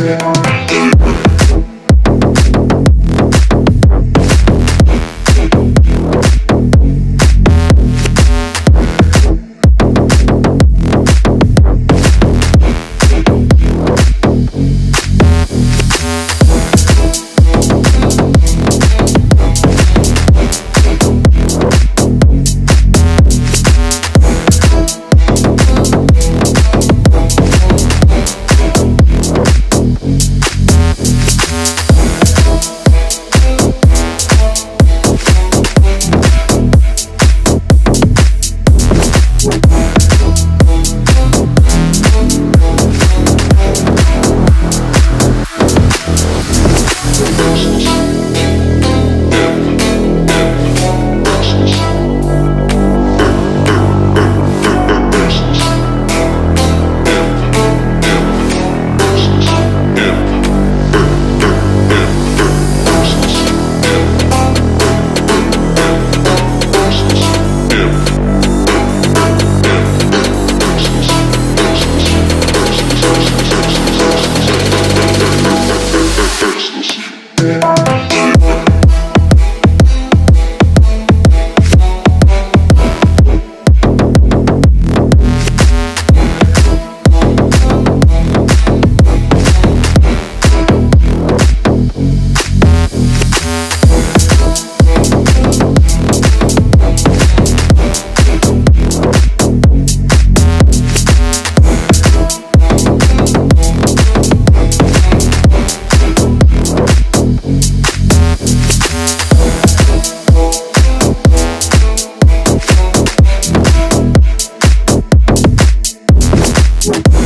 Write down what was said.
Yeah. We'll